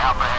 Alpha